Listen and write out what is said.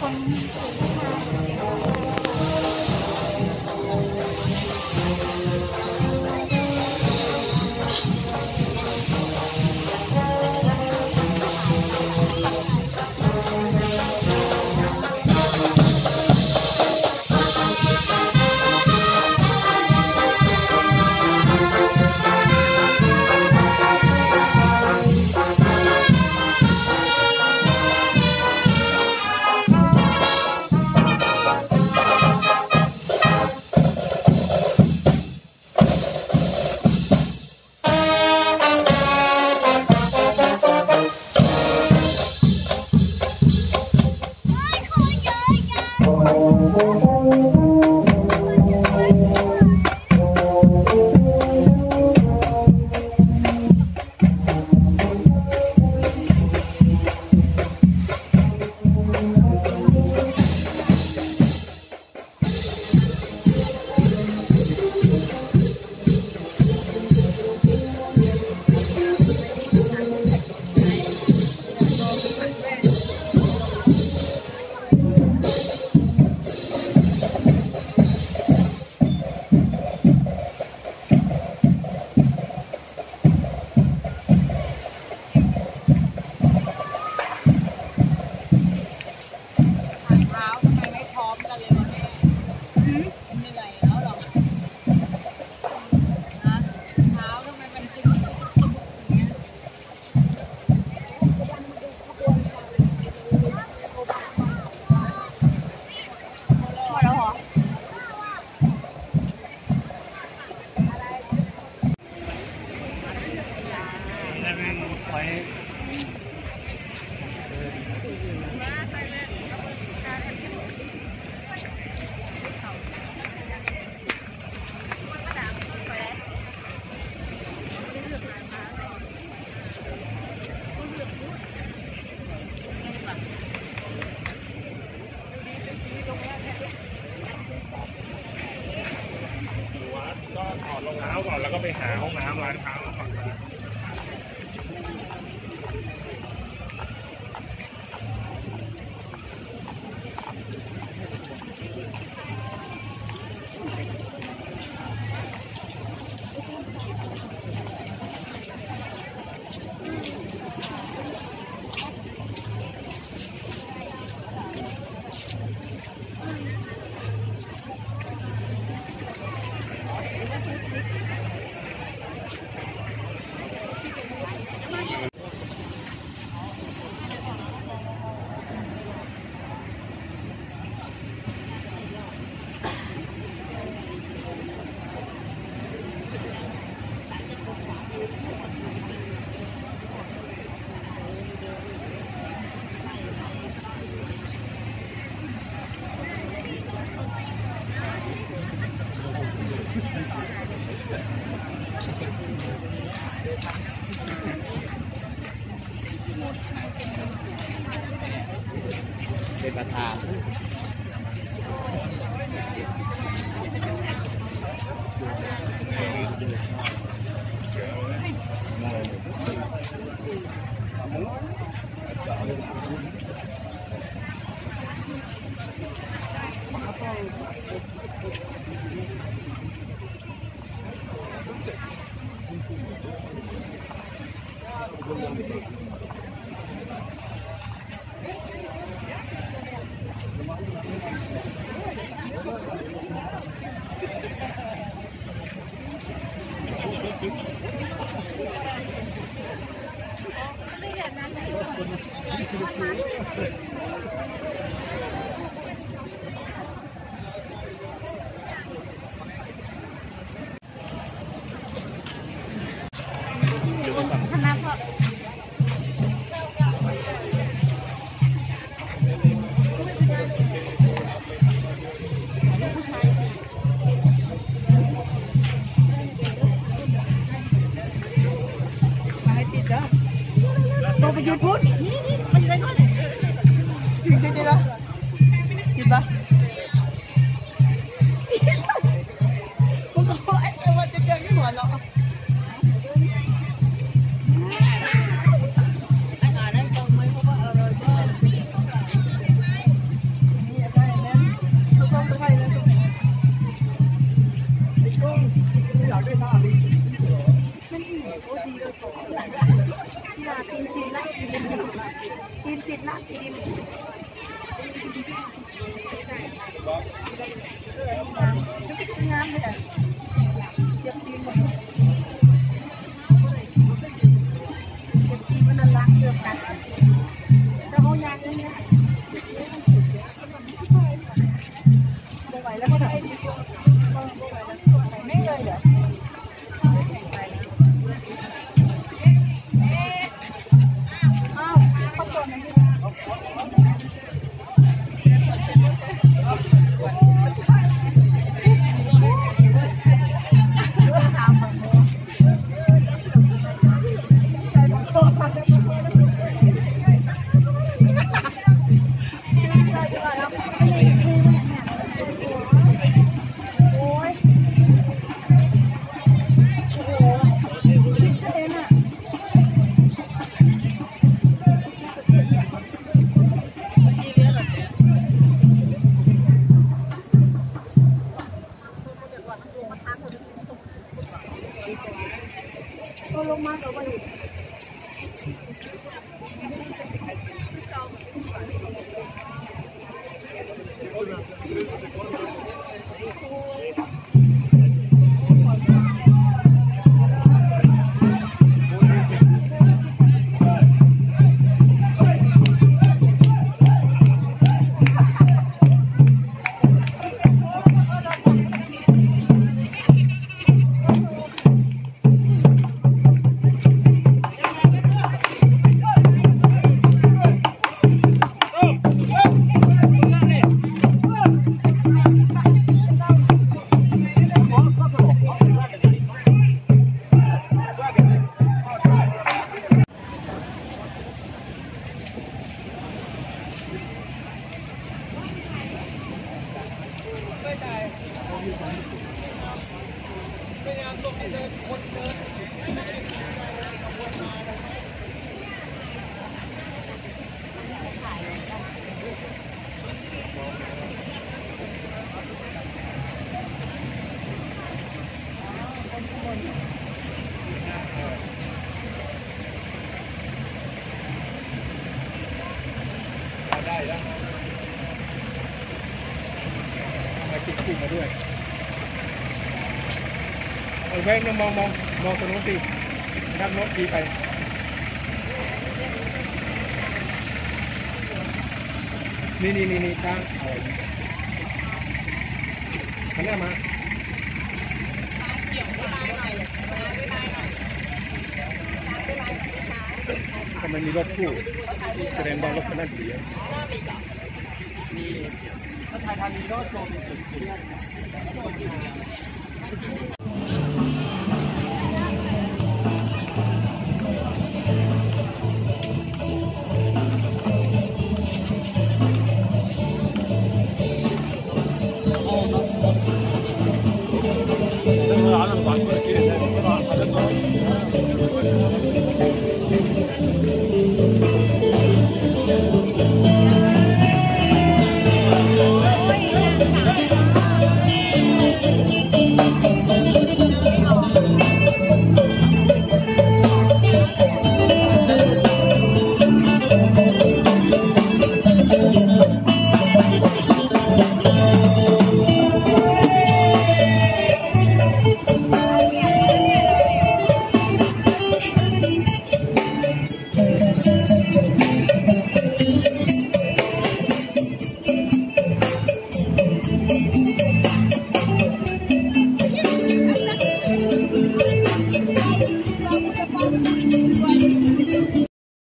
con รองเท้าก่อนแล้วก็ไปหาห้องน้ำร้านค้ามาฝั่กัน Put not kidding me. ด้วยเอาแว่งเนี่ยมองมองมองตรงนู้นสิด้านโน้นดีไปนี่นี่นี่นี่ช้างเอาขันหน้ามาก็มันมีรถคู่แสดงว่ารถคันนั้นเสีย ไทยธานีก็โชว์เป็นจุดเด่นโชว์จุดเด่น 나는 맞고 이렇게 내가 가는 거